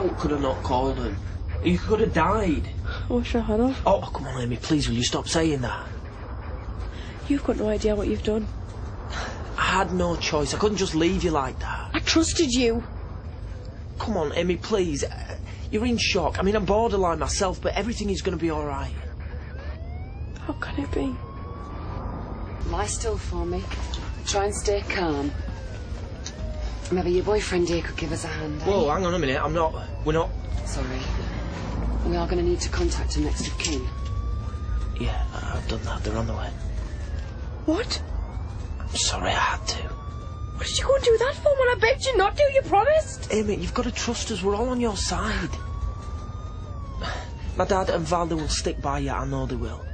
out could have not called him. You could have died. I wish I had have. Oh, come on, Amy, please, will you stop saying that? You've got no idea what you've done. I had no choice. I couldn't just leave you like that. I trusted you. Come on, Amy, please. Uh, You're in shock. I mean, I'm borderline myself, but everything is going to be all right. How can it be? Lie still for me. Try and stay calm. Maybe your boyfriend here could give us a hand. eh? Whoa, hang on a minute. I'm not. We're not. Sorry. We are going to need to contact a next of kin. Yeah, I- I've done that. They're on the way. What? I'm sorry, I had to. What did you go and do that for when I begged you not to? You promised. Amy, you've got to trust us. We're all on your side. My dad and Valda will stick by you. I know they will.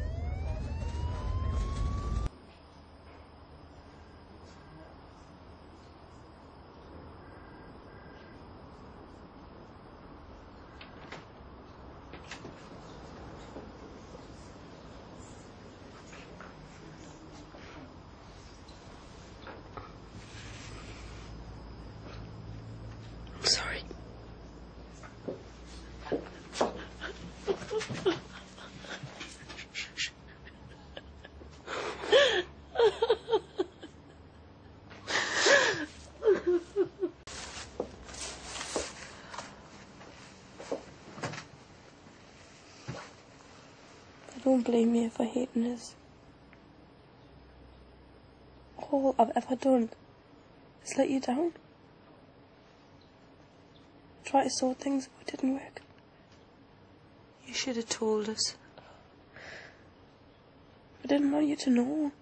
I'm sorry. I don't blame you for hating this. All I've ever done is let you down. Try to sort things out, it didn't work. You should have told us. I didn't want you to know.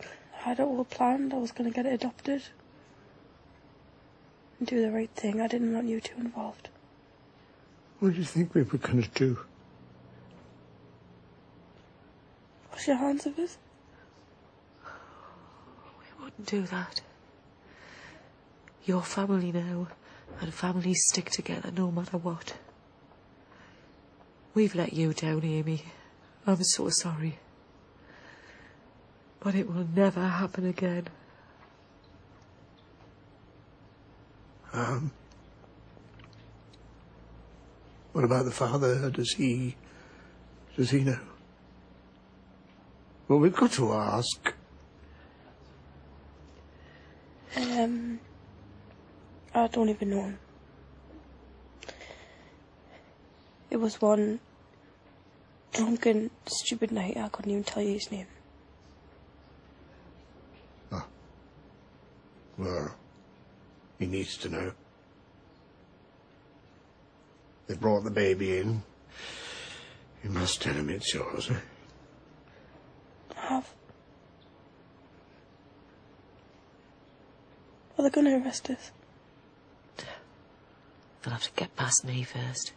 I had it all planned. I was going to get it adopted. And do the right thing. I didn't want you two involved. What do you think we were going to do? Wash your hands of it. We wouldn't do that. Your family now, and families stick together no matter what. We've let you down, Amy. I'm so sorry. But it will never happen again. Um, what about the father? Does he... Does he know? Well, we've got to ask. Um, I don't even know. It was one drunken, stupid night. I couldn't even tell you his name. Ah. Well, he needs to know. They brought the baby in. You must tell him it's yours. Eh? Have. Are they going to arrest us? They'll have to get past me first.